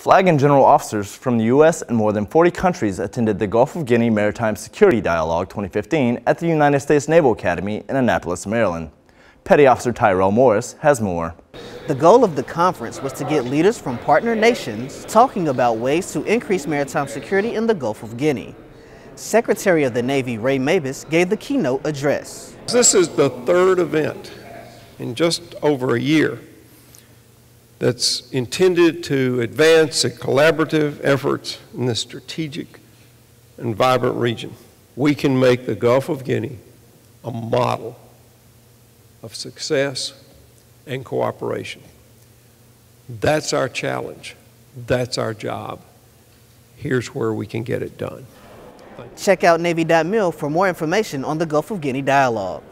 Flag and general officers from the U.S. and more than 40 countries attended the Gulf of Guinea Maritime Security Dialogue 2015 at the United States Naval Academy in Annapolis, Maryland. Petty Officer Tyrell Morris has more. The goal of the conference was to get leaders from partner nations talking about ways to increase maritime security in the Gulf of Guinea. Secretary of the Navy Ray Mabus gave the keynote address. This is the third event in just over a year that's intended to advance the collaborative efforts in this strategic and vibrant region. We can make the Gulf of Guinea a model of success and cooperation. That's our challenge. That's our job. Here's where we can get it done. Check out Navy.mil for more information on the Gulf of Guinea dialogue.